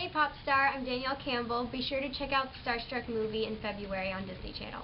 Hey Pop Star, I'm Danielle Campbell. Be sure to check out the Starstruck movie in February on Disney Channel.